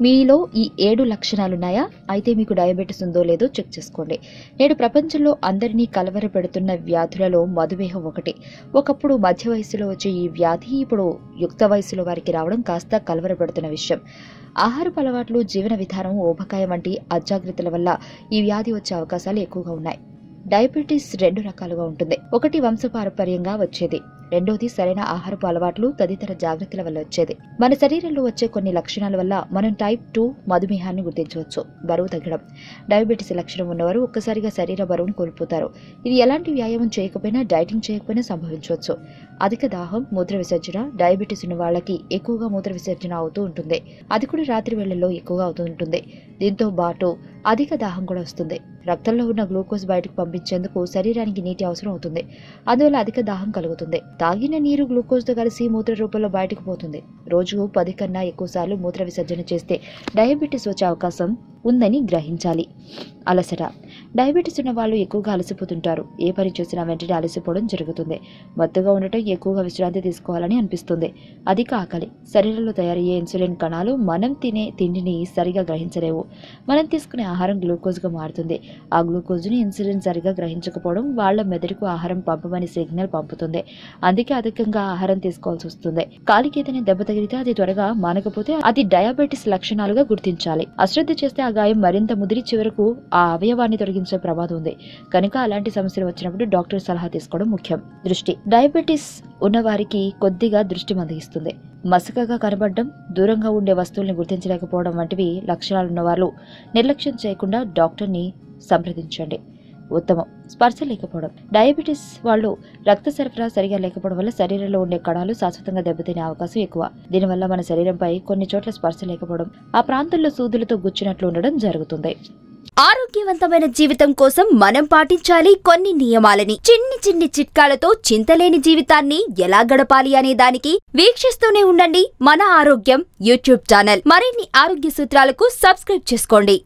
మీలో ఈ ఏడు లక్షణాలున్నాయా? అయితే మీకు డయాబెటీస్ ఉందో లేదో చెక్ చేసుకోండి. నేడు ప్రపంచంలో అందరినీ కలవరపెడుతున్న వ్యాధులలో మధుమేహం ఒకటి. ఒకప్పుడు మధ్య వయసులో వచ్చే ఈ వ్యాధి ఇప్పుడు యుక్త వయసులో వారికి రావడం కాస్త కలవరపెడుతున్న విషయం. ఆహారపు అలవాట్లు జీవన విధానం ఊబకాయం వంటి అజాగ్రత్తల వల్ల ఈ వ్యాధి వచ్చే అవకాశాలు ఎక్కువగా ఉన్నాయి. డయాబెటీస్ రెండు రకాలుగా ఉంటుంది. ఒకటి వంశపారపర్యంగా వచ్చేది. రెండోది సరైన ఆహారపు అలవాట్లు తదితర జాగ్రత్తల వల్ల వచ్చేది. మన శరీరంలో వచ్చే కొన్ని లక్షణాల వల్ల మనం టైప్ టూ మధుమేహాన్ని గుర్తించవచ్చు. బరువు తగ్గడం. డయాబెటీస్ లక్షణం ఉన్నవారు ఒక్కసారిగా శరీర బరువును కోల్పోతారు. ఇది ఎలాంటి వ్యాయామం చేయకపోయినా డైటింగ్ చేయకపోయినా సంభవించవచ్చు. అధిక దాహం మూత్ర విసర్జన డయాబెటీస్ ఉన్న వాళ్ళకి ఎక్కువగా మూత్ర విసర్జన అవుతూ ఉంటుంది. అది కూడా రాత్రి వేళల్లో ఎక్కువగా అవుతూ ఉంటుంది. దీంతో బాటు అధిక దాహం కూడా వస్తుంది. రక్తంలో ఉన్న గ్లూకోజ్ బయటకు పంపించేందుకు శరీరానికి నీటి అవసరం అవుతుంది. అందువల్ల అధిక దాహం కలుగుతుంది. తాగిన నీరు గ్లూకోజ్తో కలిసి మూత్ర రూపంలో బయటకు పోతుంది. రోజు పది కన్నా ఎక్కువ సార్లు మూత్ర విసర్జన చేస్తే డయాబెటీస్ వచ్చే అవకాశం ఉందని గ్రహించాలి. అలసట. డయాబెటీస్ ఉన్న వాళ్ళు ఎక్కువగా అలసిపోతుంటారు. ఏ పని చేసినా వెంటనే అలసిపోవడం జరుగుతుంది. మత్తుగా ఉండటం ఎక్కువగా విశ్రాంతి తీసుకోవాలని అనిపిస్తుంది. అధిక ఆకలి. శరీరంలో తయారయ్యే ఇన్సులిన్ కణాలు మనం తినే తిండిని సరిగా గ్రహించలేవు. మనం తీసుకునే ఆహారం గ్లూకోజ్గా మారుతుంది. ఆ గ్లూకోజ్ని ఇన్సులిన్ సరిగా గ్రహించకపోవడం వాళ్ళ మెదడుకు ఆహారం పంపమని సిగ్నల్ పంపుతుంది. అందుకే అధికంగా ఆహారం తీసుకోవాల్సి వస్తుంది. కాలికి ఏదైనా దెబ్బ తగిలితే అది త్వరగా మానకపోతే అది డయాబెటిస్ లక్షణాలుగా గుర్తించాలి. అశ్రద్ధ చేస్తే ఆ గాయం మరింత ముదిరి చివరకు ఆ అవయవాన్ని తొలగించే ప్రమాదం ఉంది. కనుక అలాంటి సమస్యలు వచ్చినప్పుడు డాక్టర్ సలహా తీసుకోవడం ముఖ్యం. దృష్టి. డయాబెటిస్ ఉన్నవారికి కొద్దిగా దృష్టి మందగిస్తుంది. మసకగా కనబడడం దూరంగా ఉండే వస్తువుల్ని గుర్తించలేకపోవడం వంటివి లక్షణాలు ఉన్నవాళ్ళు నిర్లక్ష్యం చేయకుండా డాక్టర్ని సంప్రదించండి. ఉత్తమం. స్పర్శ లేకపోవడం. డయాబెటీస్ వాళ్ళు రక్త సరఫరా సరిగా లేకపోవడం వల్ల శరీరంలో ఉండే కణాలు శాశ్వతంగా దెబ్బతినే అవకాశం ఎక్కువ. దీనివల్ల మన శరీరంపై కొన్ని చోట్ల స్పర్శ లేకపోవడం ఆ ప్రాంతంలో సూదులతో గుచ్చినట్లు ఉండడం జరుగుతుంది. ఆరోగ్యవంతమైన జీవితం కోసం మనం పాటించాలి కొన్ని నియమాలని. చిన్ని చిన్ని చిట్కాలతో చింతలేని జీవితాన్ని ఎలా గడపాలి అనే దానికి వీక్షిస్తూనే ఉండండి మన ఆరోగ్యం యూట్యూబ్ ఛానల్. మరిన్ని ఆరోగ్య సూత్రాలకు సబ్స్క్రైబ్ చేసుకోండి.